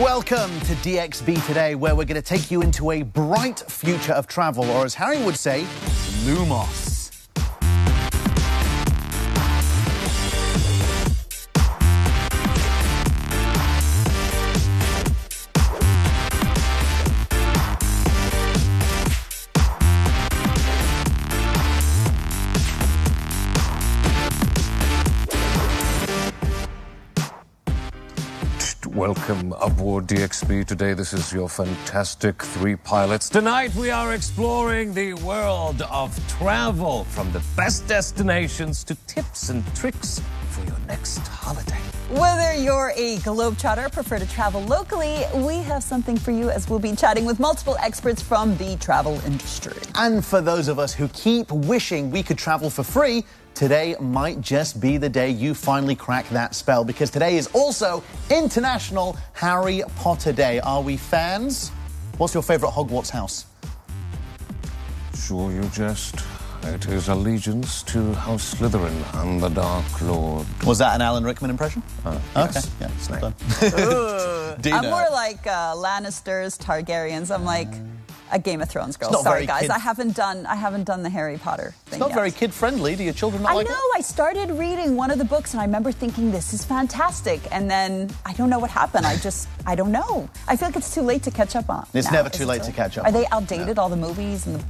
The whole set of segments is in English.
Welcome to DXB today, where we're going to take you into a bright future of travel, or as Harry would say, Lumos. Welcome aboard DXB today. This is your fantastic three pilots. Tonight we are exploring the world of travel from the best destinations to tips and tricks for your next holiday. Whether you're a globetrotter, or prefer to travel locally, we have something for you as we'll be chatting with multiple experts from the travel industry. And for those of us who keep wishing we could travel for free, today might just be the day you finally crack that spell because today is also International Harry Potter Day. Are we fans? What's your favourite Hogwarts house? Sure, you jest. It is allegiance to House Slytherin and the Dark Lord. Was that an Alan Rickman impression? Uh, Okay, yes. yeah, Snake. done. I'm more like uh, Lannisters, Targaryens. I'm like a Game of Thrones girl. Sorry, guys, kid- I haven't done I haven't done the Harry Potter thing. It's not yet. very kid friendly. Do your children not I like know. it? I started reading one of the books, and I remember thinking this is fantastic, and then I don't know what happened. I just I don't know. I feel like it's too late to catch up on. It's now. never too it late so? to catch up Are they on. outdated? All the movies and the,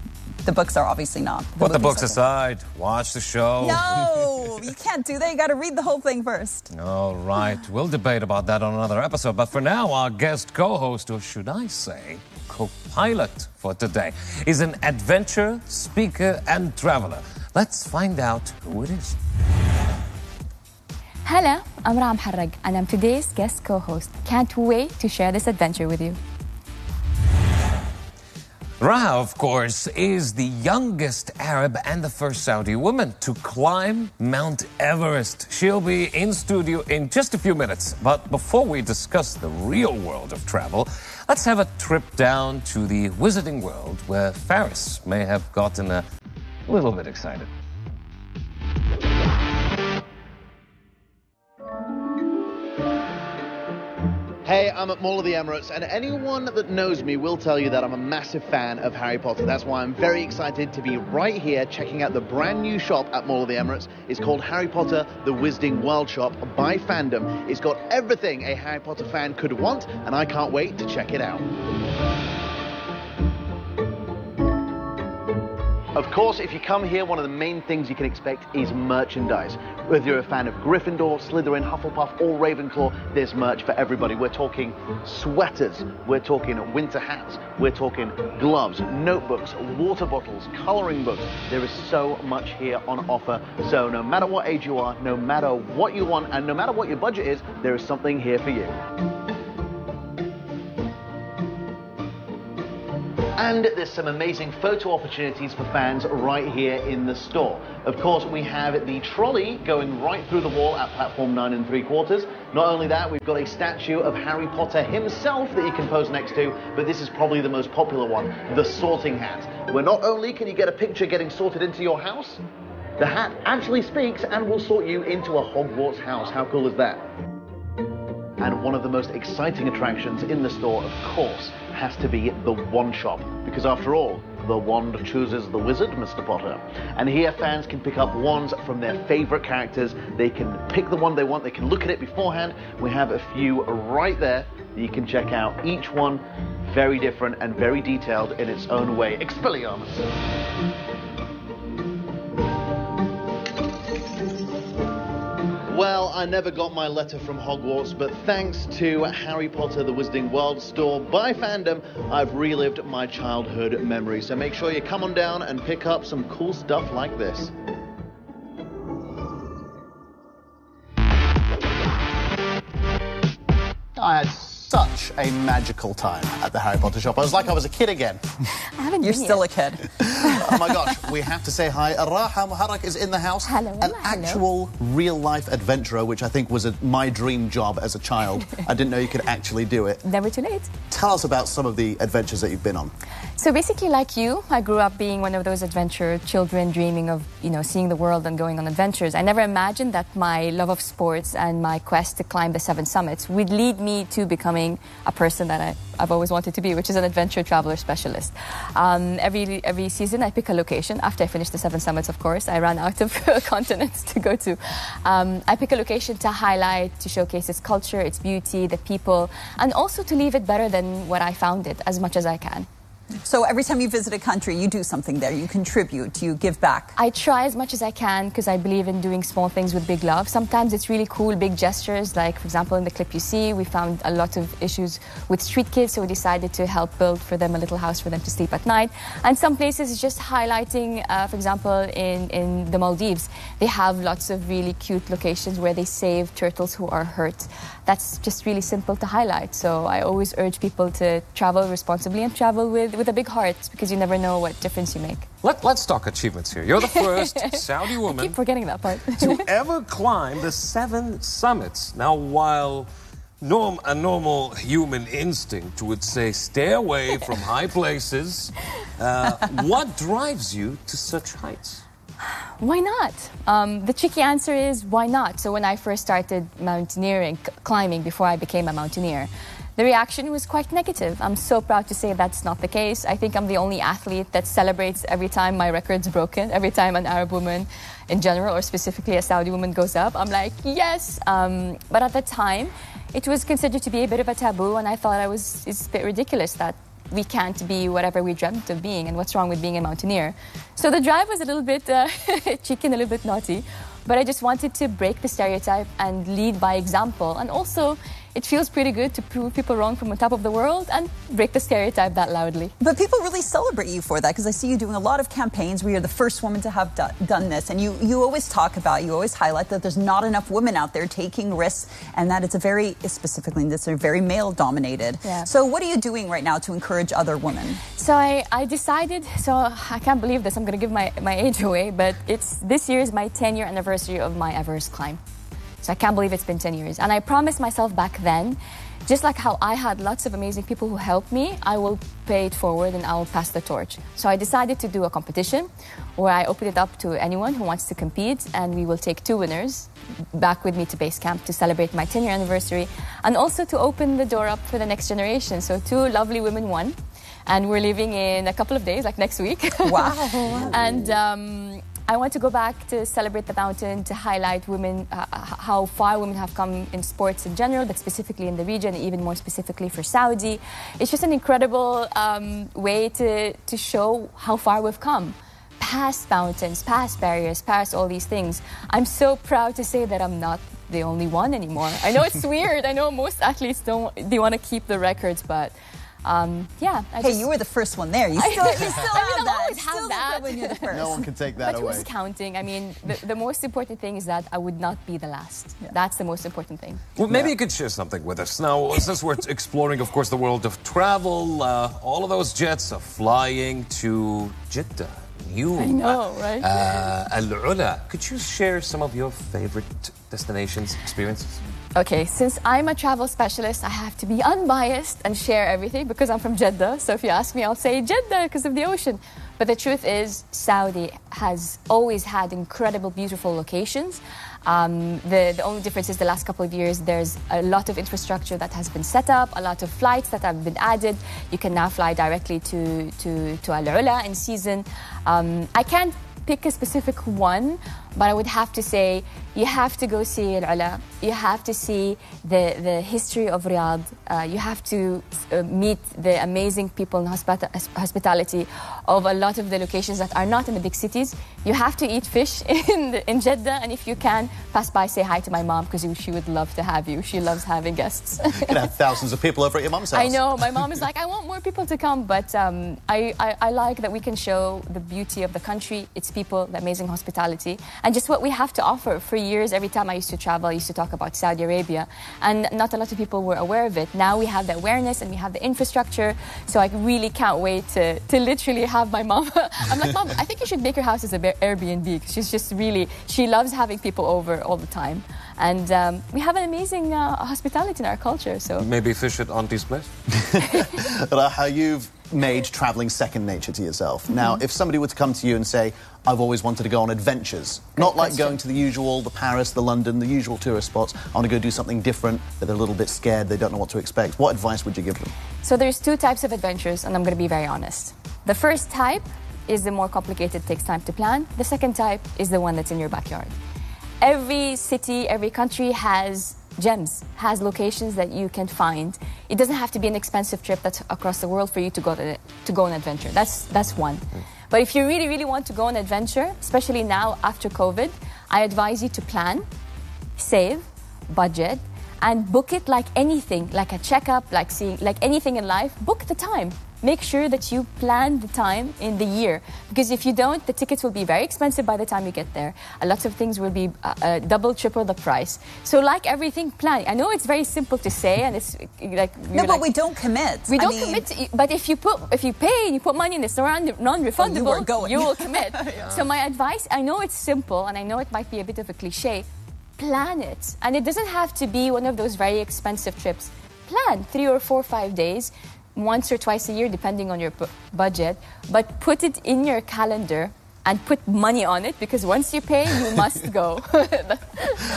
the books are obviously not. Put the books are- aside. Watch the show. No, you can't do that. You got to read the whole thing first. All right, we'll debate about that on another episode. But for now, our guest co host, or should I say, co pilot for today, is an adventurer, speaker, and traveler. Let's find out who it is. Hello, I'm Raha Moharrak, and I'm today's guest co host. Can't wait to share this adventure with you. Raha, of course, is the youngest Arab and the first Saudi woman to climb Mount Everest. She'll be in studio in just a few minutes. But before we discuss the real world of travel, let's have a trip down to the wizarding world where Faris may have gotten a little bit excited. Hey, I'm at Mall of the Emirates, and anyone that knows me will tell you that I'm a massive fan of Harry Potter. That's why I'm very excited to be right here checking out the brand new shop at Mall of the Emirates. It's called Harry Potter The Wizarding World Shop by Fandom. It's got everything a Harry Potter fan could want, and I can't wait to check it out. Of course, if you come here, one of the main things you can expect is merchandise. Whether you're a fan of Gryffindor, Slytherin, Hufflepuff, or Ravenclaw, there's merch for everybody. We're talking sweaters, we're talking winter hats, we're talking gloves, notebooks, water bottles, coloring books. There is so much here on offer. So no matter what age you are, no matter what you want, and no matter what your budget is, there is something here for you. And there's some amazing photo opportunities for fans right here in the store. Of course, we have the trolley going right through the wall at platform 9 and 3 quarters. Not only that, we've got a statue of Harry Potter himself that you can pose next to, but this is probably the most popular one, the sorting hat, where not only can you get a picture getting sorted into your house, the hat actually speaks and will sort you into a Hogwarts house. How cool is that? And one of the most exciting attractions in the store, of course, has to be the wand shop. Because after all, the wand chooses the wizard, Mr. Potter. And here fans can pick up wands from their favorite characters. They can pick the one they want, they can look at it beforehand. We have a few right there that you can check out. Each one very different and very detailed in its own way. Expelliarmus. Well, I never got my letter from Hogwarts, but thanks to Harry Potter The Wizarding World store by fandom, I've relived my childhood memories. So make sure you come on down and pick up some cool stuff like this. I had such a magical time at the Harry Potter shop. I was like I was a kid again. I haven't You're been still a kid. oh my gosh, we have to say hi. Raha Moharrak is in the house. Hello, An hello. actual real life adventurer, which I think was a, my dream job as a child. I didn't know you could actually do it. Never too late. Tell us about some of the adventures that you've been on. So basically, like you, I grew up being one of those adventure children, dreaming of you know seeing the world and going on adventures. I never imagined that my love of sports and my quest to climb the seven summits would lead me to become becoming a person that I, I've always wanted to be, which is an adventure traveler specialist. Um, every every season, I pick a location. After I finish the seven summits, of course, I ran out of continents to go to. Um, I pick a location to highlight, to showcase its culture, its beauty, the people, and also to leave it better than what I found it as much as I can. So every time you visit a country, you do something there. You contribute. You give back. I try as much as I can because I believe in doing small things with big love. Sometimes it's really cool, big gestures. Like, for example, in the clip you see, we found a lot of issues with street kids, so we decided to help build for them a little house for them to sleep at night. And some places just highlighting, uh, for example, in, in the Maldives, they have lots of really cute locations where they save turtles who are hurt. That's just really simple to highlight. So I always urge people to travel responsibly and travel with, with a big heart because you never know what difference you make. Let, let's talk achievements here. You're the first Saudi I woman keep forgetting that part. to ever climb the seven summits. Now, while norm, a normal human instinct would say stay away from high places, uh, what drives you to such heights? Why not? Um, the tricky answer is why not? So when I first started mountaineering, c- climbing before I became a mountaineer, the reaction was quite negative. I'm so proud to say that's not the case. I think I'm the only athlete that celebrates every time my record's broken, every time an Arab woman in general or specifically a Saudi woman goes up. I'm like, yes. Um, but at the time, it was considered to be a bit of a taboo, and I thought I was it's a bit ridiculous that we can't be whatever we dreamt of being, and what's wrong with being a mountaineer. So the drive was a little bit uh, cheeky and a little bit naughty, but I just wanted to break the stereotype and lead by example, and also it feels pretty good to prove people wrong from the top of the world and break the stereotype that loudly. But people really celebrate you for that because I see you doing a lot of campaigns where you're the first woman to have do- done this. And you, you always talk about, you always highlight that there's not enough women out there taking risks and that it's a very, specifically in this, are very male dominated. Yeah. So what are you doing right now to encourage other women? So I, I decided, so I can't believe this, I'm going to give my, my age away, but it's this year is my 10 year anniversary of my Everest climb. So I can't believe it's been 10 years. And I promised myself back then, just like how I had lots of amazing people who helped me, I will pay it forward and I will pass the torch. So I decided to do a competition where I open it up to anyone who wants to compete, and we will take two winners back with me to base camp to celebrate my 10 year anniversary and also to open the door up for the next generation. So two lovely women won. And we're leaving in a couple of days, like next week. Wow. and um, I want to go back to celebrate the mountain to highlight women, uh, how far women have come in sports in general, but specifically in the region, even more specifically for Saudi. It's just an incredible um, way to, to show how far we've come. Past mountains, past barriers, past all these things. I'm so proud to say that I'm not the only one anymore. I know it's weird. I know most athletes don't, they want to keep the records, but um, yeah. I Hey, just- you were the first one there. You still, you still I mean, have I'll that. always have Still that. when you're the first. No one can take that But away. who's counting? I mean, the, the most important thing is that I would not be the last. That's the most important thing. Well, maybe you could share something with us. Now, since we're exploring, of course, the world of travel, uh, all of those jets are flying to Jeddah. You, I know, right? Uh, Al Ula. Could you share some of your favorite destinations, experiences? Okay, since I'm a travel specialist, I have to be unbiased and share everything because I'm from Jeddah. So if you ask me, I'll say Jeddah because of the ocean. But the truth is, Saudi has always had incredible, beautiful locations. Um, the, the only difference is the last couple of years, there's a lot of infrastructure that has been set up, a lot of flights that have been added. You can now fly directly to, to, to Al Ula in season. Um, I can't pick a specific one, but I would have to say you have to go see Al Ula. You have to see the, the history of Riyadh. Uh, you have to uh, meet the amazing people in hospita- hospitality of a lot of the locations that are not in the big cities. You have to eat fish in, the, in Jeddah, and if you can, pass by, say hi to my mom because she would love to have you. She loves having guests. You can have thousands of people over at your mum's house. I know. My mom is like, I want more people to come, but um, I, I, I like that we can show the beauty of the country, its people, the amazing hospitality, and just what we have to offer. For years, every time I used to travel, I used to talk about Saudi Arabia, and not a lot of people were aware of it. Now we have the awareness and we have the infrastructure, so I really can't wait to, to literally have my mom. I'm like, Mom, I think you should make your house as an Airbnb because she's just really, she loves having people over all the time. And um, we have an amazing uh, hospitality in our culture, so. Maybe fish at Auntie's place? Raha, you've made traveling second nature to yourself. Mm-hmm. Now, if somebody were to come to you and say, I've always wanted to go on adventures, not like question. going to the usual, the Paris, the London, the usual tourist spots, I want to go do something different, but they're a little bit scared, they don't know what to expect. What advice would you give them? So there's two types of adventures, and I'm going to be very honest. The first type is the more complicated, takes time to plan. The second type is the one that's in your backyard. Every city, every country has gems, has locations that you can find. It doesn't have to be an expensive trip that's across the world for you to go to, to go on adventure. That's that's one. Mm. But if you really, really want to go on adventure, especially now after COVID, I advise you to plan, save, budget, and book it like anything, like a checkup, like seeing, like anything in life. Book the time. Make sure that you plan the time in the year, because if you don't, the tickets will be very expensive by the time you get there. A lot of things will be uh, uh, double, triple the price. So, like everything, plan. I know it's very simple to say, and it's like No, but like- we don't commit. we don't mean, commit. To, but if you put, if you pay and you put money it's non- non-refundable, going. you will commit. So my advice, I know it's simple and I know it might be a bit of a cliche. Plan it, and it doesn't have to be one of those very expensive trips. Plan three or four, five days, once or twice a year, depending on your bu- budget. But put it in your calendar and put money on it because once you pay, you must go.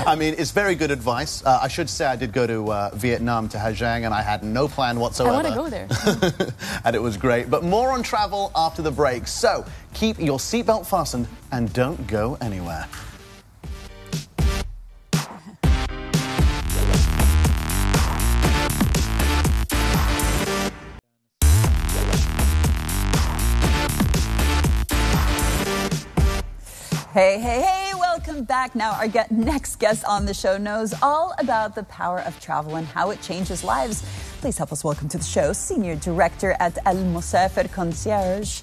I mean, it's very good advice. Uh, I should say I did go to uh, Vietnam, to Ha Giang, and I had no plan whatsoever. I want to go there. and it was great. But more on travel after the break. So keep your seatbelt fastened and don't go anywhere. Hey, hey, hey, welcome back. Now, our get- next guest on the show knows all about the power of travel and how it changes lives. Please help us welcome to the show Senior Director at Almosafer Concierge.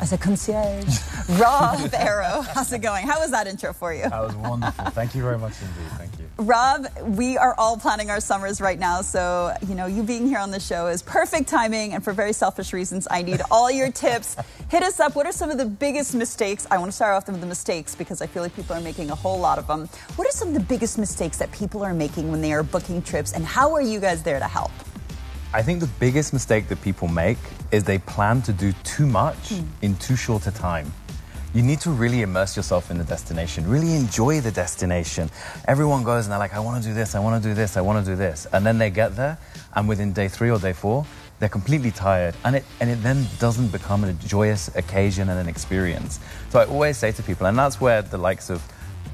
As a concierge, Rob Arrow. How's it going? How was that intro for you? That was wonderful. Thank you very much indeed. Thank you. Rob, we are all planning our summers right now, so you know you being here on the show is perfect timing. And for very selfish reasons, I need all your tips. Hit us up. What are some of the biggest mistakes? I want to start off with the mistakes because I feel like people are making a whole lot of them. What are some of the biggest mistakes that people are making when they are booking trips, and how are you guys there to help? I think the biggest mistake that people make is they plan to do too much hmm. in too short a time. You need to really immerse yourself in the destination, really enjoy the destination. Everyone goes and they're like, I want to do this, I want to do this, I want to do this. And then they get there, and within day three or day four, they're completely tired. And it, and it then doesn't become a joyous occasion and an experience. So I always say to people, and that's where the likes of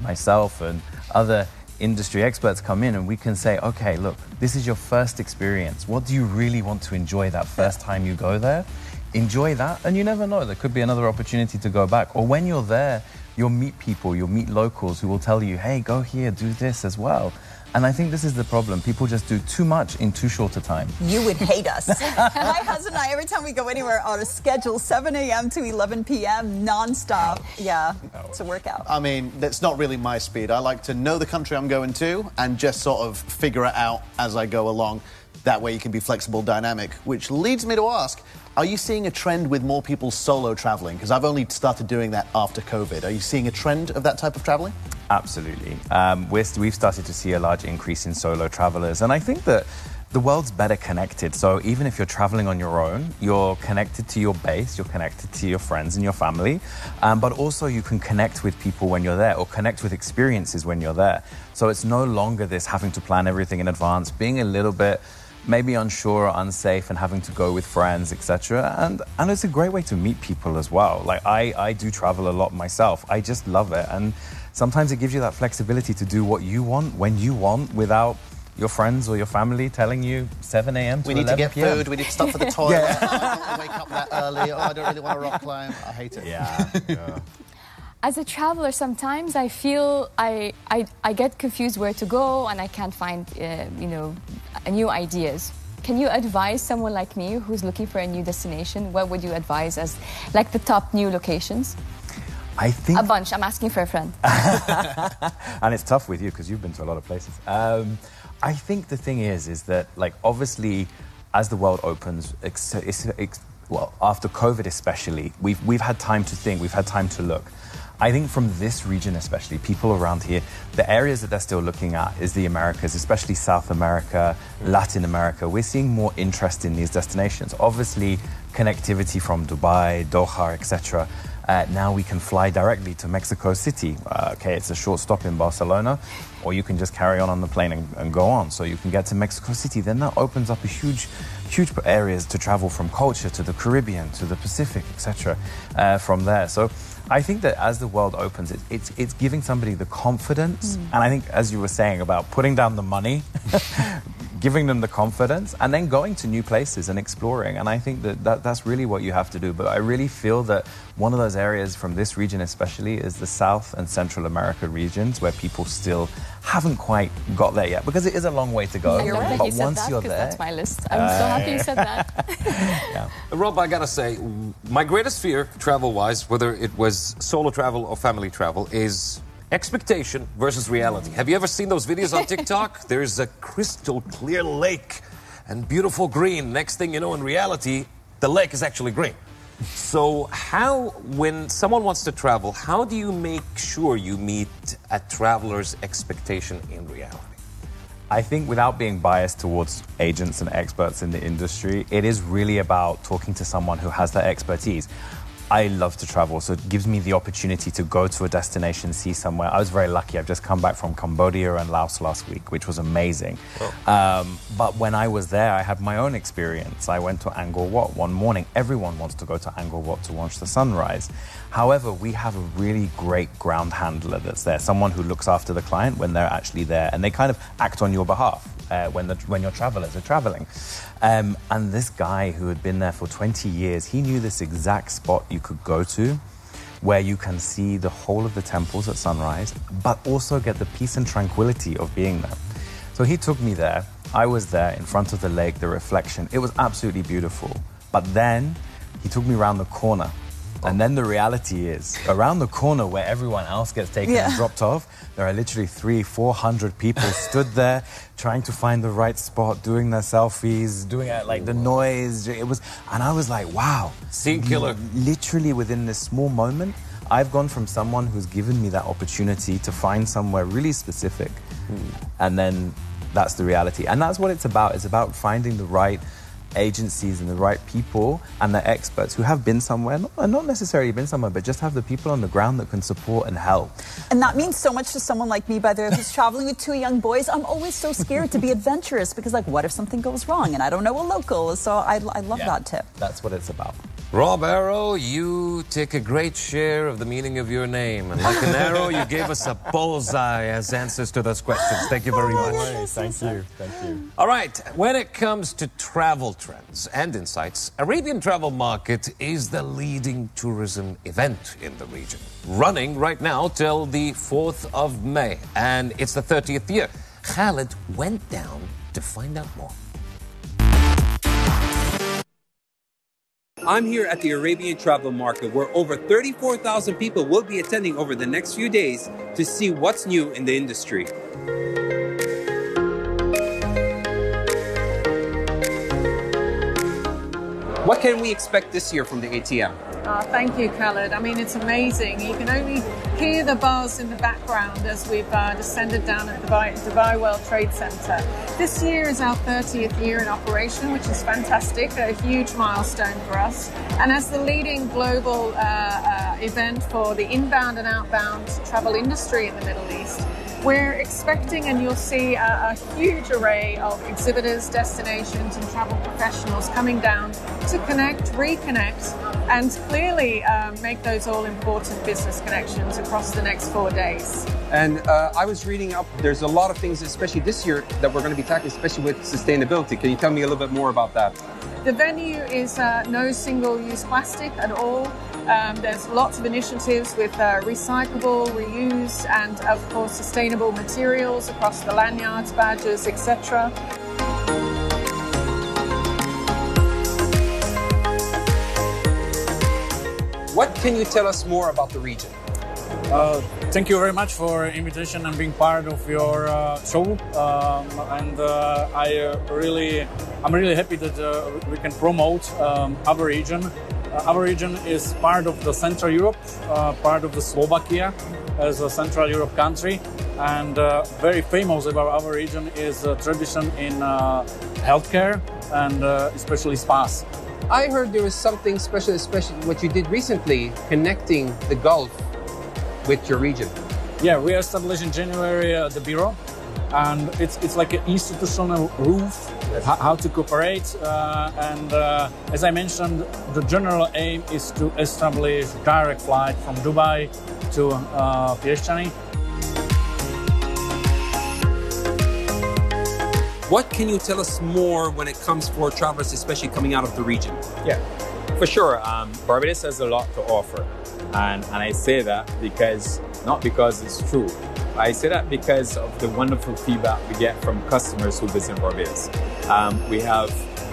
myself and other industry experts come in and we can say, okay, look, this is your first experience. What do you really want to enjoy that first time you go there? Enjoy that, and you never know, there could be another opportunity to go back. Or when you're there, you'll meet people, you'll meet locals who will tell you, hey, go here, do this as well. And I think this is the problem. People just do too much in too short a time. You would hate us. My husband and I, every time we go anywhere on a schedule, 7 a.m. to 11 p.m., nonstop. Yeah, it's a workout. I mean, that's not really my speed. I like to know the country I'm going to and just sort of figure it out as I go along. That way you can be flexible, dynamic. Which leads me to ask Are you seeing a trend with more people solo traveling? Because I've only started doing that after COVID. Are you seeing a trend of that type of traveling? Absolutely. Um, we're, we've started to see a large increase in solo travelers. And I think that the world's better connected. So even if you're traveling on your own, you're connected to your base, you're connected to your friends and your family. Um, but also, you can connect with people when you're there or connect with experiences when you're there. So it's no longer this having to plan everything in advance, being a little bit maybe unsure or unsafe and having to go with friends etc and and it's a great way to meet people as well like i i do travel a lot myself i just love it and sometimes it gives you that flexibility to do what you want when you want without your friends or your family telling you 7 a.m. to We need to get p.m. food, we need to stop for the toilet. I wake up that early. Oh, I don't really want to rock climb. I hate it. Yeah, yeah. As a traveler, sometimes I feel I, I, I get confused where to go and I can't find, uh, you know, uh, new ideas. Can you advise someone like me who's looking for a new destination? What would you advise as like the top new locations? I think A bunch. I'm asking for a friend. and it's tough with you because you've been to a lot of places. Um, I think the thing is, is that like obviously, as the world opens, ex- ex- ex- well, after COVID especially, we've, we've had time to think, we've had time to look. I think from this region, especially people around here, the areas that they're still looking at is the Americas, especially South America, Latin America. We're seeing more interest in these destinations. Obviously, connectivity from Dubai, Doha, etc. Uh, now we can fly directly to Mexico City. Uh, okay, it's a short stop in Barcelona, or you can just carry on on the plane and, and, go on. So you can get to Mexico City. Then that opens up a huge, huge areas to travel from culture to the Caribbean to the Pacific, etc. Uh, from there. So I think that as the world opens, it, it's, it's giving somebody the confidence. Mm. And I think, as you were saying about putting down the money, giving them the confidence, and then going to new places and exploring. And I think that, that that's really what you have to do. But I really feel that one of those areas from this region, especially, is the South and Central America regions where people still haven't quite got there yet because it is a long way to go. Yeah, but once that, you're there, that's my list. I'm uh, so happy you said that. yeah. Rob, I gotta say, my greatest fear, travel-wise, whether it was solo travel or family travel, is expectation versus reality. Have you ever seen those videos on TikTok? There's a crystal clear lake and beautiful green. Next thing you know, in reality, the lake is actually green. So, how, when someone wants to travel, how do you make sure you meet a traveler's expectation in reality? I think without being biased towards agents and experts in the industry, it is really about talking to someone who has that expertise. I love to travel, so it gives me the opportunity to go to a destination, see somewhere. I was very lucky. I've just come back from Cambodia and Laos last week, which was amazing. Oh. Um, but when I was there, I had my own experience. I went to Angkor Wat one morning. Everyone wants to go to Angkor Wat to watch the sunrise. However, we have a really great ground handler that's there, someone who looks after the client when they're actually there, and they kind of act on your behalf uh, when, the, when your travelers are traveling. Um, and this guy who had been there for 20 years, he knew this exact spot you could go to where you can see the whole of the temples at sunrise, but also get the peace and tranquility of being there. So he took me there. I was there in front of the lake, the reflection. It was absolutely beautiful. But then he took me around the corner and then the reality is, around the corner where everyone else gets taken yeah. and dropped off, there are literally three, four hundred people stood there trying to find the right spot, doing their selfies, doing it like the noise. It was, and I was like, wow, scene killer. Literally within this small moment, I've gone from someone who's given me that opportunity to find somewhere really specific, mm. and then that's the reality. And that's what it's about. It's about finding the right agencies and the right people and the experts who have been somewhere, not, not necessarily been somewhere, but just have the people on the ground that can support and help. And that means so much to someone like me, by the way, who's traveling with two young boys. I'm always so scared to be adventurous because, like, what if something goes wrong and I don't know a local? So I, I love yeah, that tip. That's what it's about. Rob Arrow, you take a great share of the meaning of your name. And like an arrow, you gave us a bullseye as answers to those questions. Thank you very much. Thank you. Thank you. All right. When it comes to travel trends and insights, Arabian Travel Market is the leading tourism event in the region. Running right now till the 4th of May. And it's the 30th year. Khaled went down to find out more. I'm here at the Arabian Travel Market where over 34,000 people will be attending over the next few days to see what's new in the industry. What can we expect this year from the ATM? Uh, thank you, Khaled. I mean, it's amazing. You can only hear the buzz in the background as we've uh, descended down at Dubai, Dubai World Trade Center. This year is our 30th year in operation, which is fantastic, a huge milestone for us. And as the leading global uh, uh event for the inbound and outbound travel industry in the Middle East, we're expecting, and you'll see a, a, huge array of exhibitors, destinations, and travel professionals coming down to connect, reconnect, and clearly um, make those all important business connections across the next four days. And uh, I was reading up, there's a lot of things, especially this year, that we're going to be tackling, especially with sustainability. Can you tell me a little bit more about that? The venue is uh, no single use plastic at all. Um, there's lots of initiatives with uh, recyclable, reuse, and of course sustainable materials across the lanyards, badges, etc. What can you tell us more about the region? Uh, thank you very much for invitation and being part of your uh, show. Um, and uh, I uh, really I'm really happy that uh, we can promote um, our region. Uh, our region is part of the Central Europe, part of the Slovakia as a Central Europe country, and very famous about our region is tradition in healthcare and especially spas. I heard there was something special, especially what you did recently, connecting the Gulf with your region. Yeah, we established in January uh, the bureau, and it's it's like an institutional roof ho- how to cooperate. Uh, and uh, as I mentioned, the general aim is to establish direct flight from Dubai to uh. What can you tell us more when it comes for travelers, especially coming out of the region? Yeah, for sure. Um, Barbados has a lot to offer. And, and I say that because, not because it's true, I say that because of the wonderful feedback we get from customers who visit Barbados. Um, we have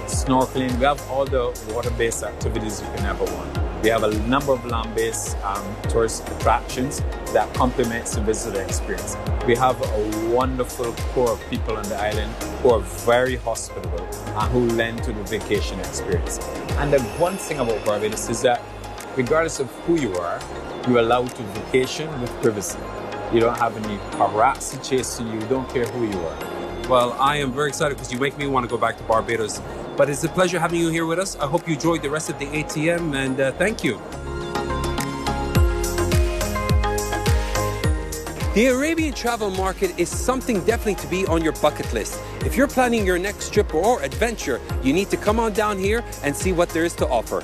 snorkeling, we have all the water based activities you can ever want. We have a number of land based um, tourist attractions that complements the visitor experience. We have a wonderful core of people on the island who are very hospitable and who lend to the vacation experience. And the one thing about Barbados is that regardless of who you are, you're allowed to vacation with privacy. You don't have any paparazzi chasing you, you don't care who you are. Well, I am very excited because you make me want to go back to Barbados. But it's a pleasure having you here with us. I hope you enjoyed the rest of the ATM and uh, thank you. The Arabian travel market is something definitely to be on your bucket list. If you're planning your next trip or adventure, you need to come on down here and see what there is to offer.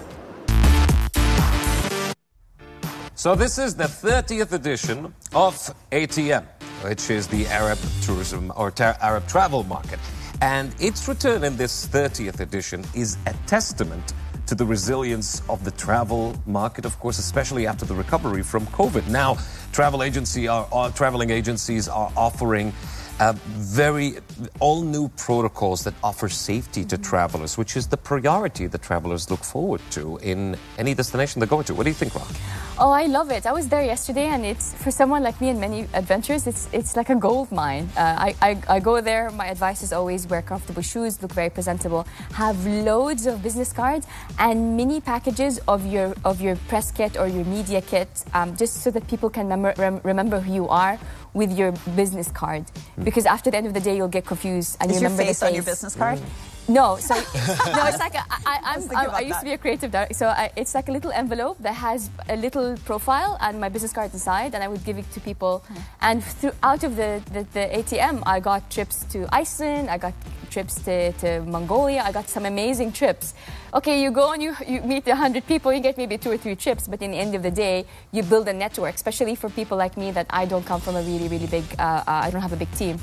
So this is the 30th edition of ATM, which is the Arab tourism or Arab travel market. And its return in this 30th edition is a testament to the resilience of the travel market, of course, especially after the recovery from COVID. Now, travel agency are, are traveling agencies are offering uh, very all new protocols that offer safety to travelers, which is the priority that travelers look forward to in any destination they go to. What do you think, Rock? Oh, I love it. I was there yesterday, and it's for someone like me and many adventures. It's it's like a gold mine. Uh, I, I I go there. My advice is always wear comfortable shoes, look very presentable, have loads of business cards and mini packages of your of your press kit or your media kit, um, just so that people can remember rem- remember who you are with your business card. Hmm. Because after the end of the day, you'll get confused and Is you your remember face the on your business card? Hmm. No, so no, it's like a, I, I'm, I, I used that. to be a creative director, so I, it's like a little envelope that has a little profile and my business card inside, and I would give it to people. And through, out of the, the, the ATM, I got trips to Iceland, I got trips to, to Mongolia, I got some amazing trips. Okay, you go and you, you meet a hundred people, you get maybe two or three trips, but in the end of the day, you build a network, especially for people like me that I don't come from a really, really big, uh, uh, I don't have a big team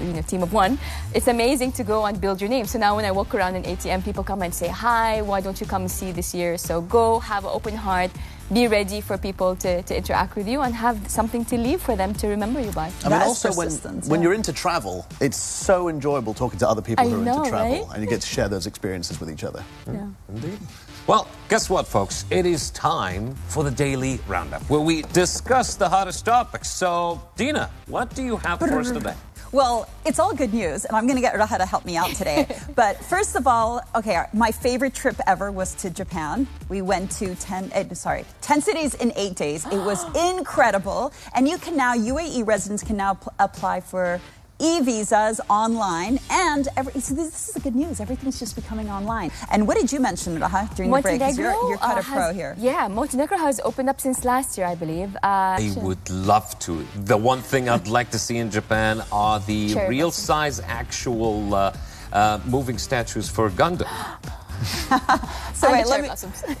you know, team of one, it's amazing to go and build your name. So now when I walk around an ATM, people come and say, hi, why don't you come and see this year? So go, have an open heart, be ready for people to, to interact with you and have something to leave for them to remember you by. I mean, also when, persistence, when yeah. you're into travel, it's so enjoyable talking to other people I who are know, into travel, right? and you get to share those experiences with each other. Yeah. Hmm. Indeed. Well, guess what, folks? It is time for the daily roundup, where we discuss the hottest topics. So, Dina, what do you have for us today? Well, it's all good news, and I'm going to get Raha to help me out today. but first of all, okay, my favorite trip ever was to Japan. We went to 10, eh, sorry, 10 cities in eight days. It was incredible. And you can now, UAE residents can now pl- apply for e-visas online. And every, so this, this is the good news. Everything's just becoming online. And what did you mention, Raha, during the break? 'Cause you're, you're kind uh, of pro here. Yeah, Montenegro has opened up since last year, I believe. Uh, I would love to. The one thing I'd like to see in Japan are the Cherry real blossom. size, actual uh, uh, moving statues for Gundam. So wait, let me,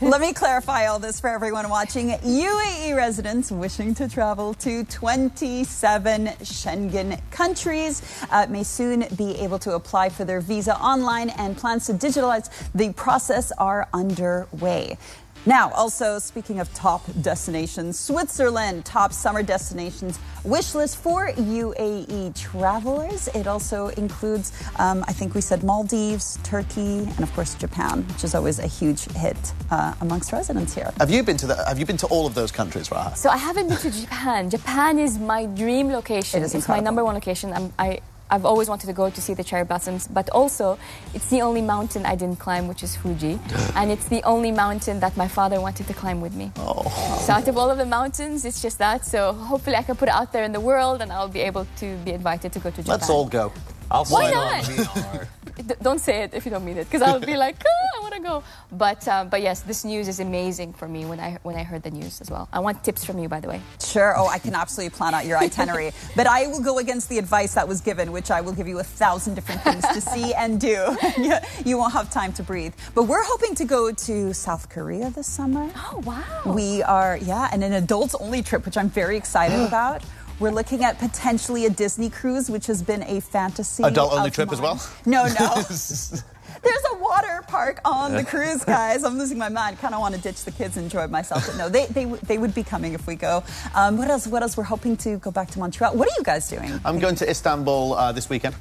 let me clarify all this for everyone watching. UAE residents wishing to travel to 27 Schengen countries uh, may soon be able to apply for their visa online, and plans to digitalize the process are underway. Now, also speaking of top destinations, Switzerland, top summer destinations wish list for UAE travelers. It also includes, um, I think we said Maldives, Turkey, and of course Japan, which is always a huge hit uh, amongst residents here. Have you been to the, Have you been to all of those countries, Raha? So I haven't been to Japan. Japan is my dream location. It is it's my number one location. I'm, I I've always wanted to go to see the cherry blossoms, but also it's the only mountain I didn't climb, which is Fuji, and it's the only mountain that my father wanted to climb with me. Oh. So out of all of the mountains, it's just that. So hopefully I can put it out there in the world, and I'll be able to be invited to go to Japan. Let's all go. I'll Why sign not? on VR. D- don't say it if you don't mean it, because I'll be like, "Ah, I want to go. But uh, but yes, this news is amazing for me when I when I heard the news as well. I want tips from you, by the way. Sure. Oh, I can absolutely plan out your itinerary. but I will go against the advice that was given, which I will give you a thousand different things to see and do. you, you won't have time to breathe. But we're hoping to go to South Korea this summer. Oh wow! We are, yeah, and an adults only trip, which I'm very excited about. We're looking at potentially a Disney cruise, which has been a fantasy. Adult only trip as well? No, no. There's a water park on the cruise, guys. I'm losing my mind. Kind of want to ditch the kids and enjoy myself, but no, they, they, they would be coming if we go. Um, what else? What else? We're hoping to go back to Montreal. What are you guys doing? I'm going to Istanbul uh, this weekend,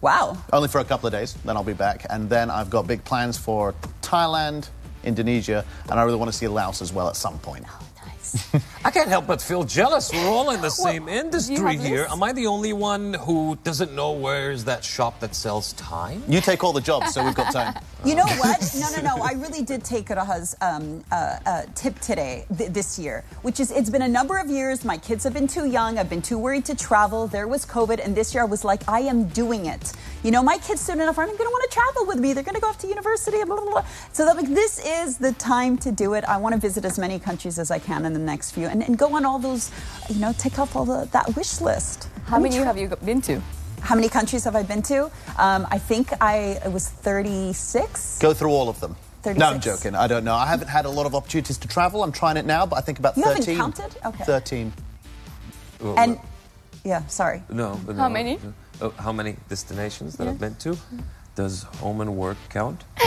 Wow. only for a couple of days. Then I'll be back, and then I've got big plans for Thailand, Indonesia, and I really want to see Laos as well at some point. Nice. I can't help but feel jealous. We're all in the same do you industry here. lists? Am I the only one who doesn't know where's that shop that sells time? You take all the jobs, so we've got time. You know what? No, no, no. I really did take Raha's um, uh, uh, tip today, th- this year, which is it's been a number of years. My kids have been too young. I've been too worried to travel. There was COVID, and this year I was like, I am doing it. You know, my kids soon enough aren't going to want to travel with me. They're going to go off to university. Blah, blah, blah. So that, like, this is the time to do it. I want to visit as many countries as I can in the next few, and, and go on all those, you know, tick off all the, that wish list. How I'm many tra- have you been to? How many countries have I been to? Um, I think I it was 36. Go through all of them. No, I'm joking. I don't know. I haven't had a lot of opportunities to travel. I'm trying it now, but I think about You haven't 13. counted? Okay. 13. And yeah, sorry. No, but How no. Many? Oh, how many destinations that I've been to? Does home and work count?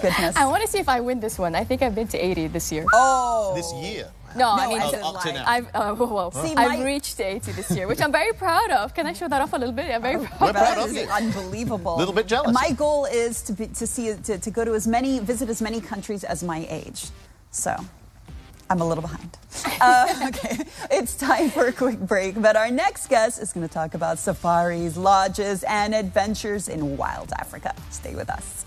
Goodness. I want to see if I win this one. I think I've been to 80 this year. oh, This year. No, I mean, I up, to now. I've, uh, whoa, whoa. See, I've my- reached 80 this year, which I'm very proud of. Can I show that off a little bit? I'm very proud. We're that proud of is you. unbelievable. Little bit jealous. My goal is to be, to see to, to go to as many visit as many countries as my age. So. I'm a little behind. Uh, okay, it's time for a quick break. But our next guest is going to talk about safaris, lodges, and adventures in wild Africa. Stay with us.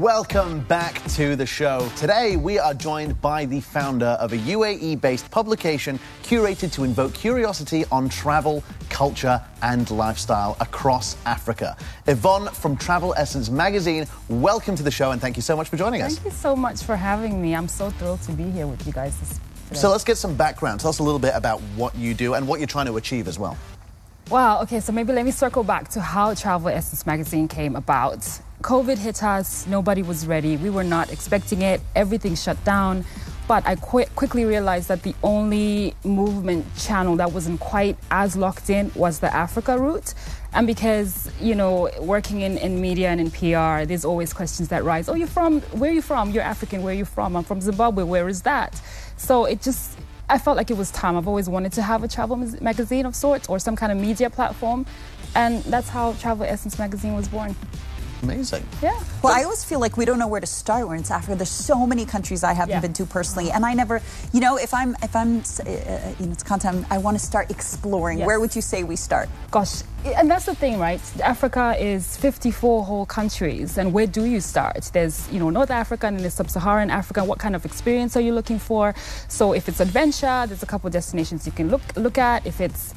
Welcome back to the show. Today we are joined by the founder of a UAE based publication curated to invoke curiosity on travel, culture, and lifestyle across Africa. Yvonne from Travel Essence magazine, welcome to the show and thank you so much for joining us. Thank you so much for having me. I'm so thrilled to be here with you guys today. So let's get some background. Tell us a little bit about what you do and what you're trying to achieve as well. Wow, okay, so maybe let me circle back to how Travel Essence magazine came about. COVID hit us, nobody was ready, we were not expecting it, everything shut down. But I qui- quickly realized that the only movement channel that wasn't quite as locked in was the Africa route. And because, you know, working in, in media and in PR, there's always questions that rise. Oh, you're from, where are you from? You're African, where are you from? I'm from Zimbabwe, where is that? So it just, I felt like it was time. I've always wanted to have a travel magazine of sorts or some kind of media platform. And that's how Travel Essence magazine was born. Amazing. Yeah. Well, I always feel like we don't know where to start. when it's Africa. There's so many countries I haven't Yeah. been to personally, and I never, you know, if I'm if I'm, uh, uh, you know, it's content, I want to start exploring. Yes. Where would you say we start? Gosh, and that's the thing, right? Africa is 54 whole countries, and where do you start? There's, you know, North Africa and there's Sub-Saharan Africa. What kind of experience are you looking for? So, if it's adventure, there's a couple destinations you can look look at. If it's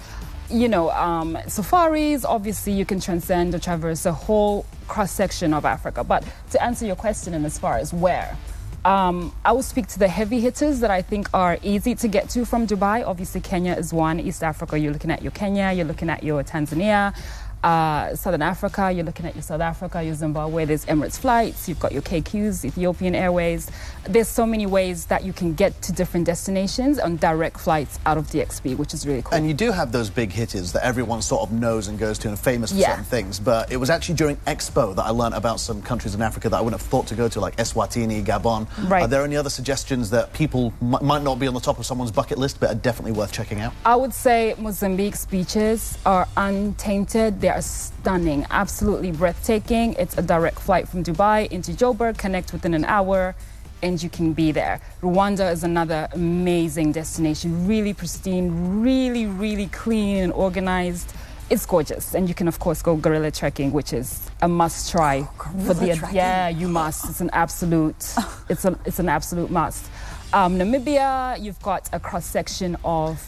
you know, um, safaris, obviously you can transcend or traverse a whole cross section of Africa. But to answer your question, and as far as where, um, I will speak to the heavy hitters that I think are easy to get to from Dubai. Obviously, Kenya is one. East Africa, you're looking at your Kenya, you're looking at your Tanzania. Uh, Southern Africa, you're looking at your South Africa, your Zimbabwe, there's Emirates flights, you've got your KQs, Ethiopian Airways. There's so many ways that you can get to different destinations on direct flights out of DXB, which is really cool. And you do have those big hitters that everyone sort of knows and goes to and are famous for Yeah. certain things. But it was actually during Expo that I learned about some countries in Africa that I wouldn't have thought to go to, like Eswatini, Gabon. Right. Are there any other suggestions that people might not be on the top of someone's bucket list, but are definitely worth checking out? I would say Mozambique's beaches are untainted. They're are stunning, absolutely breathtaking. It's a direct flight from Dubai into Joburg, connect within an hour, and you can be there. Rwanda is another amazing destination, really pristine, really, really clean and organized. It's gorgeous, and you can of course go gorilla trekking, which is a must try for the trekking? yeah. You must. It's an absolute. it's an it's an absolute must. Um, Namibia, you've got a cross section of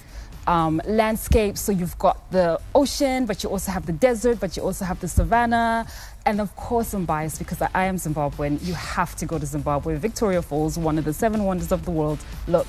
um, landscape. So you've got the ocean, but you also have the desert, but you also have the savannah. And of course, I'm biased because I, I am Zimbabwean. You have to go to Zimbabwe. Victoria Falls, one of the seven wonders of the world. Look,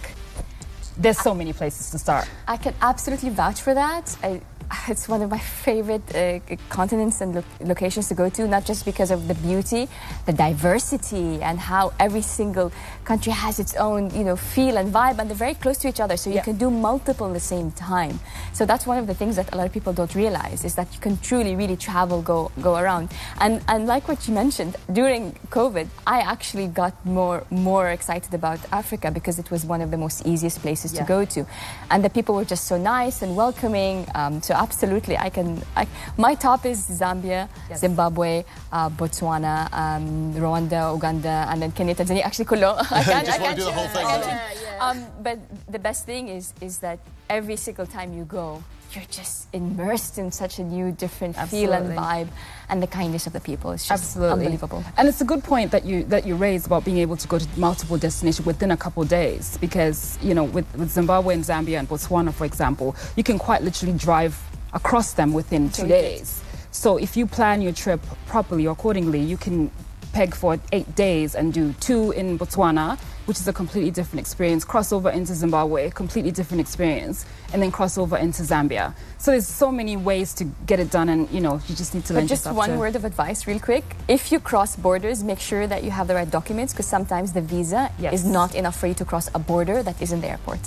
there's so many places to start. I can absolutely vouch for that. I, it's one of my favorite uh, continents and lo- locations to go to, not just because of the beauty, the diversity, and how every single country has its own, you know, feel and vibe, and they're very close to each other, so you Yeah. can do multiple at the same time. So that's one of the things that a lot of people don't realize is that you can truly, really travel, go go around, and and like what you mentioned during COVID, I actually got more more excited about Africa because it was one of the most easiest places to go to, and the people were just so nice and welcoming. Um, so absolutely, I can. I, my top is Zambia, Yes. Zimbabwe, uh, Botswana, um, Rwanda, Uganda, and then Kenya, Tanzania. Actually, Kolo. I can't. Just I wanna can't do the whole thing, I yeah. Um, but the best thing is is that every single time you go, you're just immersed in such a new, different feel and vibe, and the kindness of the people is just Absolutely. unbelievable. And it's a good point that you that you raised about being able to go to multiple destinations within a couple of days because you know with, with Zimbabwe and Zambia and Botswana for example, you can quite literally drive across them within two Two days. So if you plan your trip properly or accordingly, you can peg for eight days and do two in Botswana, which is a completely different experience, cross over into Zimbabwe, completely different experience, and then cross over into Zambia. So there's so many ways to get it done and you know, you just need to But just one to word of advice, real quick. If you cross borders, make sure that you have the right documents because sometimes the visa Yes. is not enough for you to cross a border that isn't the airport.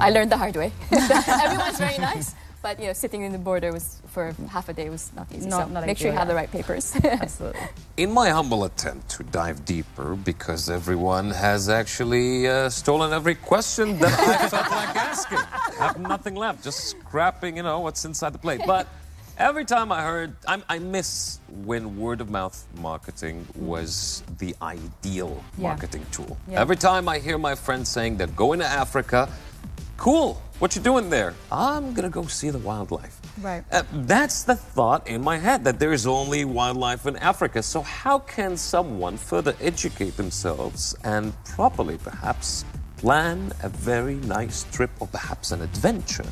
I learned the hard way. Everyone's very nice, but you know, sitting in the border was for half a day was not easy. Not- so not make sure you ideal, have the right papers. Absolutely. In my humble attempt to dive deeper, because everyone has actually uh, stolen every question that I felt like asking. I have nothing left, just scrapping, you know, what's inside the plate. But every time I heard, I'm, I miss when word of mouth marketing was the ideal Yeah. marketing tool. Yeah. Every time I hear my friends saying they're going to Africa, cool, what you doing there? I'm gonna go see the wildlife. Right. Uh, that's the thought in my head that there's only wildlife in Africa. So, how can someone further educate themselves and properly, perhaps, plan a very nice trip or perhaps an adventure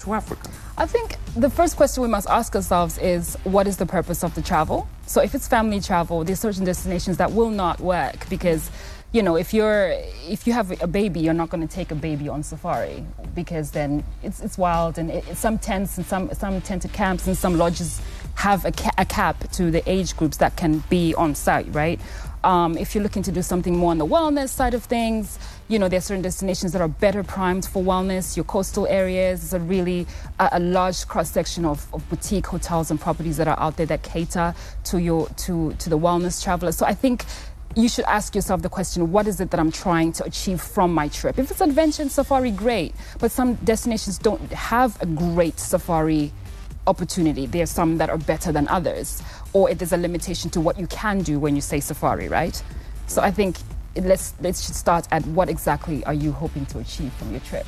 to Africa? I think the first question we must ask ourselves is what is the purpose of the travel? So if it's family travel, there's certain destinations that will not work because you know, if you're if you have a baby, you're not going to take a baby on safari because then it's, it's wild and it, some tents and some some tented camps and some lodges have a, ca- a cap to the age groups that can be on site, right? Um, if you're looking to do something more on the wellness side of things, you know, there are certain destinations that are better primed for wellness. Your coastal areas is a really a, a large cross section of, of boutique hotels and properties that are out there that cater to your to to the wellness traveler. So I think you should ask yourself the question what is it that I'm trying to achieve from my trip? If it's adventure and safari, great. But some destinations don't have a great safari opportunity. There are some that are better than others, or if there's a limitation to what you can do when you say safari, right? So I think let's let's start at what exactly are you hoping to achieve from your trip?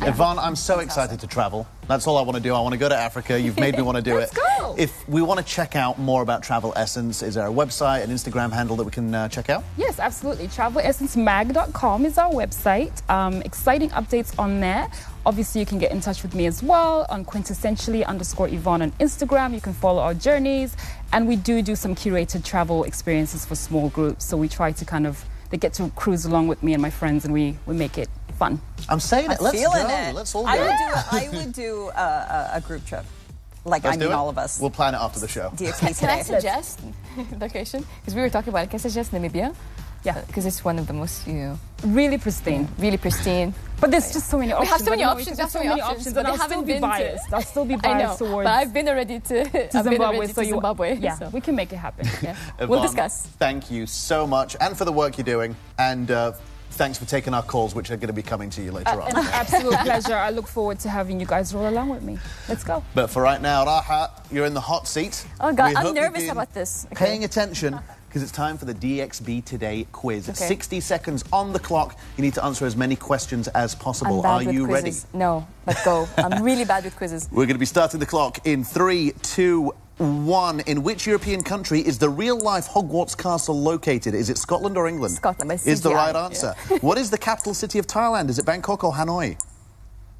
Yvonne, I'm so excited to travel. That's all I want to do. I want to go to Africa. You've made me want to do Let's it. go. If we want to check out more about Travel Essence, is there a website, an Instagram handle that we can uh, check out? Yes, absolutely. TravelEssenceMag.com is our website. Um, exciting updates on there. Obviously, you can get in touch with me as well on quintessentially underscore Yvonne on Instagram. You can follow our journeys. And we do do some curated travel experiences for small groups. So we try to kind of, they get to cruise along with me and my friends and we, we make it fun. I'm saying it. I'm Let's feeling go. it. Let's all go. I would do. A, I would do a, a, a group trip. Like Let's I mean, all of us. We'll plan it after the show. DOT Can I today. suggest location? Because we were talking about it. Can I suggest Namibia? Yeah. Because it's one of the most, you know, Really pristine. really pristine. But there's just so many We options. have so many I know, options. There's There's so many options, but and I I'll still haven't be been to- biased. I'll still be biased I biased know, towards but I've been already to, to Zimbabwe. already so to you, Zimbabwe. yeah, so. we can make it happen. Yeah. Yvonne, We'll discuss. Thank you so much, and for the work you're doing, and uh, thanks for taking our calls, which are going to be coming to you later Uh, on. an absolute pleasure. I look forward to having you guys roll along with me. Let's go. But for right now, Raha, you're in the hot seat. Oh, God, We I'm nervous about this. Okay. Paying attention because it's time for the DXB Today quiz. Okay. 60 seconds on the clock. You need to answer as many questions as possible. I'm bad Are with you quizzes. ready? No, but go. I'm really bad with quizzes. We're going to be starting the clock in three, two, one. In which European country is the real life Hogwarts Castle located? Is it Scotland or England? Scotland, Is the right answer. what is the capital city of Thailand? Is it Bangkok or Hanoi?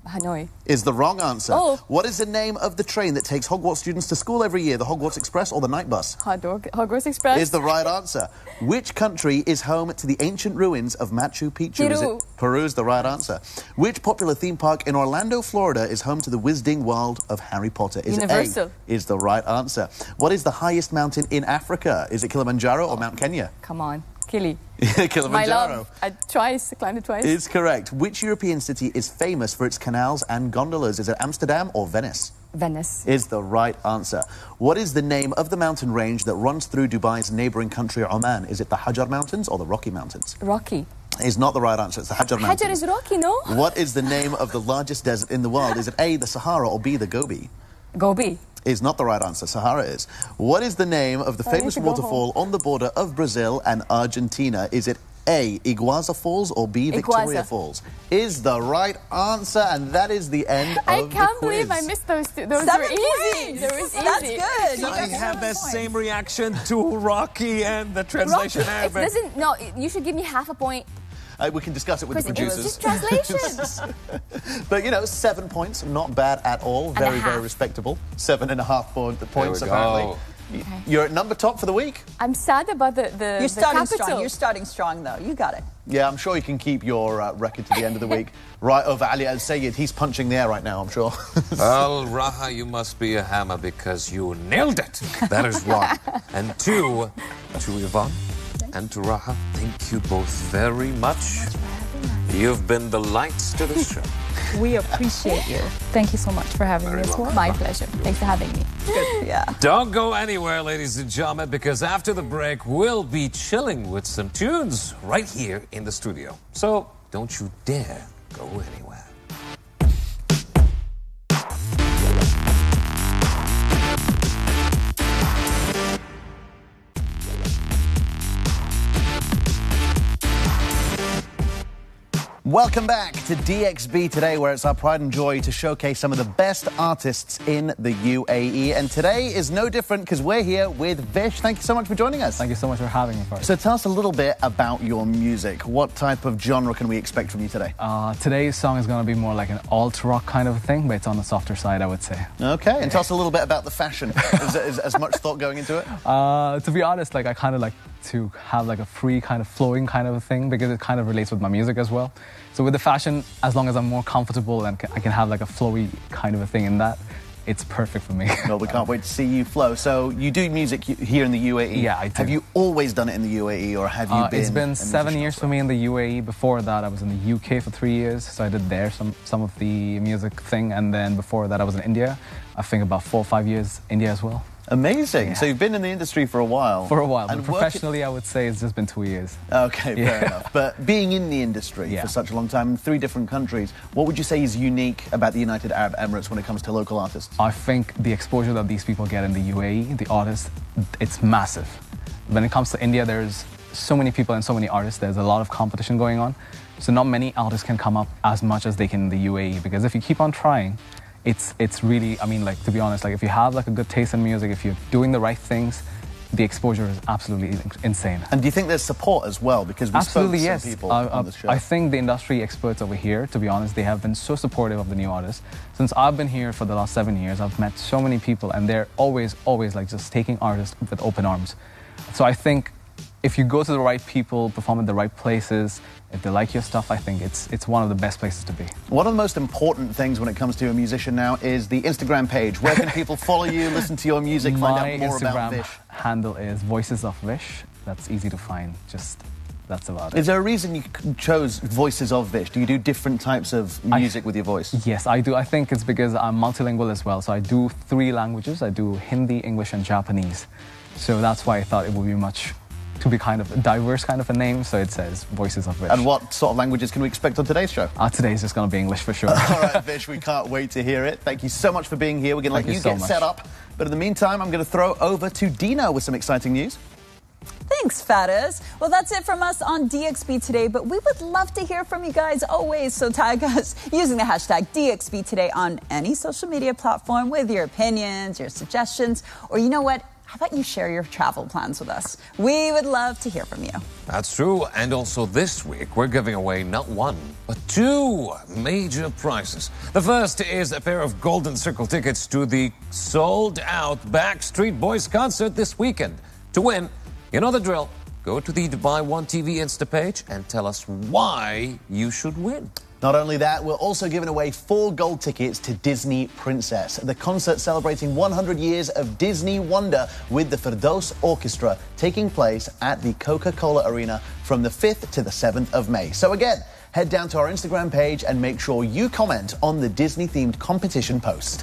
Hanoi. Is the wrong answer. Oh. What is the name of the train that takes Hogwarts students to school every year? The Hogwarts Express or the Night Bus? Hogwarts Express. Is the right answer. Which country is home to the ancient ruins of Machu Picchu? Is Peru. it Peru is the right answer. Which popular theme park in Orlando, Florida is home to the Wizarding World of Harry Potter? Is Universal. A? Is the right answer. What is the highest mountain in Africa? Is it Kilimanjaro or Mount Kenya? Come on. Kili. Kilimanjaro. My love. I twice, climbed it twice. It's correct. Which European city is famous for its canals and gondolas? Is it Amsterdam or Venice? Venice. Is the right answer. What is the name of the mountain range that runs through Dubai's neighbouring country, Oman? Is it the Hajar Mountains or the Rocky Mountains? Rocky. Is not the right answer. It's the Hajar Hajar Mountains. is Rocky, no? What is the name of the largest desert in the world? Is it A, the Sahara, or B, the Gobi? Gobi. Is not the right answer. Sahara is. What is the name of the I famous to go waterfall on the border of Brazil and Argentina? Is it A, Iguazu Falls, or B, Victoria Iguazu. Falls? Is the right answer, and that is the end of the quiz. I can't believe I missed those two. Those Seven were easy. points. They were easy. That's good. You I got have the same reaction to Rocky and the Rocky. translation It doesn't. No, you should give me half a point Uh, we can discuss it with the because it was producers. just translation. But you know, seven points, not bad at all. a Very, very respectable. Seven and a half point, points, apparently. go. Y- You're at number top for the week. I'm sad about the the, You're the starting capital. strong. You're starting strong, though. You got it. Yeah, I'm sure you can keep your uh, record to the end of the week. right over Ali Al Sayed. He's punching the air right now, I'm sure. Well, Raha, you must be a hammer because you nailed it. That is one. and two, to Yvonne and to Raha, thank you both very much. You've been the lights to the show. We appreciate you. Thank you so much for having me as well. My pleasure. Thanks for having me. Yeah. Don't go anywhere, ladies and gentlemen, because after the break, we'll be chilling with some tunes right here in the studio. So don't you dare go anywhere. Welcome back to DXB today, where it's our pride and joy to showcase some of the best artists in the UAE. And today is no different because we're here with Vish. Thank you so much for joining us. Thank you so much for having me. First. So tell us a little bit about your music. What type of genre can we expect from you today? Uh, today's song is going to be more like an alt rock kind of thing, but it's on the softer side, I would say. Okay, and tell us a little bit about the fashion. is, is as much thought going into it? Uh, to be honest, like I kind of like to have like a free kind of flowing kind of a thing because it kind of relates with my music as well. So with the fashion, as long as I'm more comfortable and I can have like a flowy kind of a thing in that, it's perfect for me. Well, we can't wait to see you flow. So you do music here in the UAE. Yeah, I do. Have you always done it in the UAE, or have you Uh, been? it's been seven years for me in the UAE. Before that, I was in the UK for three years, so I did there some some of the music thing, and then before that, I was in India. I think about four or five years India as well. Amazing. Yeah. So you've been in the industry for a while. For a while, And professionally, I would say it's just been two years. Okay, fair Yeah. enough. But being in the industry Yeah. for such a long time, in three different countries, what would you say is unique about the United Arab Emirates when it comes to local artists? I think the exposure that these people get in the UAE, the artists, it's massive. When it comes to India, there's so many people and so many artists. There's a lot of competition going on. So not many artists can come up as much as they can in the UAE because if you keep on trying, it's it's really I mean like to be honest like if you have like a good taste in music, if you're doing the right things, the exposure is absolutely insane. And do you think there's support as well? Because we Absolutely, spoke to yes. some people Uh, on uh, the show. I think the industry experts over here, to be honest, they have been so supportive of the new artists. Since I've been here for the last seven years, I've met so many people, and they're always, always like just taking artists with open arms. So I think if you go to the right people, perform at the right places, if they like your stuff, I think it's it's one of the best places to be. One of the most important things when it comes to a musician now is the Instagram page. Where can people follow you, listen to your music, find out more about Instagram Vish? handle is Voices of Vish. That's easy to find. Just that's about it. Is there a reason you chose Voices of Vish? Do you do different types of I- music with your voice? Yes, I do. I think it's because I'm multilingual as well. So I do three languages. I do Hindi, English, and Japanese. So that's why I thought it would be much to be kind of a diverse kind of a name, so it says Voices of Vish. And what sort of languages can we expect on today's show? Uh, today's just going to be English for sure. All right, Vish, we can't wait to hear it. Thank you so much for being here. We're going to let you, you so get much. set up. But in the meantime, I'm going to throw over to Dina with some exciting news. Thanks, Fatters. Well, that's it from us on DXB today, but we would love to hear from you guys always. So tag us using the hashtag DXB today on any social media platform with your opinions, your suggestions, or you know what? How about you share your travel plans with us? We would love to hear from you. That's true. And also this week, we're giving away not one, but two major prizes. The first is a pair of Golden Circle tickets to the sold out Backstreet Boys concert this weekend. To win, you know the drill. Go to the Dubai One TV Insta page and tell us why you should win. Not only that, we're also giving away four gold tickets to Disney Princess, the concert celebrating 100 years of Disney wonder with the Firdaus Orchestra taking place at the Coca Cola Arena from the 5th to the 7th of May. So, again, head down to our Instagram page and make sure you comment on the Disney themed competition post.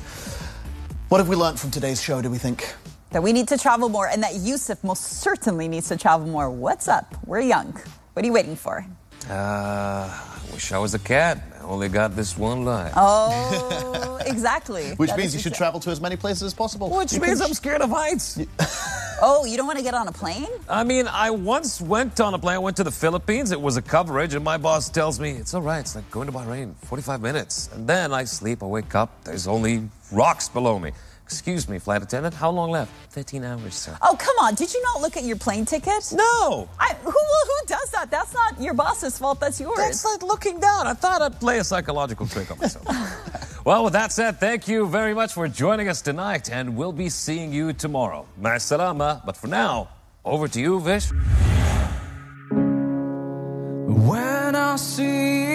What have we learned from today's show, do we think? That we need to travel more and that Yusuf most certainly needs to travel more. What's up? We're young. What are you waiting for? Uh, wish I was a cat. I only got this one life. Oh, exactly. Which That means you should exa- travel to as many places as possible. Which You means can- I'm scared of heights. Oh, you don't want to get on a plane? I mean, I once went on a plane. I went to the Philippines. It was a coverage, and my boss tells me it's all right. It's like going to Bahrain, 45 minutes. And then I sleep. I wake up. There's only rocks below me. Excuse me, flight attendant. How long left? 13 hours, sir. Oh, come on. Did you not look at your plane ticket? No. I, who, who does that? That's not your boss's fault. That's yours. That's like looking down. I thought I'd play a psychological trick on myself. well, with that said, thank you very much for joining us tonight, and we'll be seeing you tomorrow. Ma salama. But for now, over to you, Vish. When I see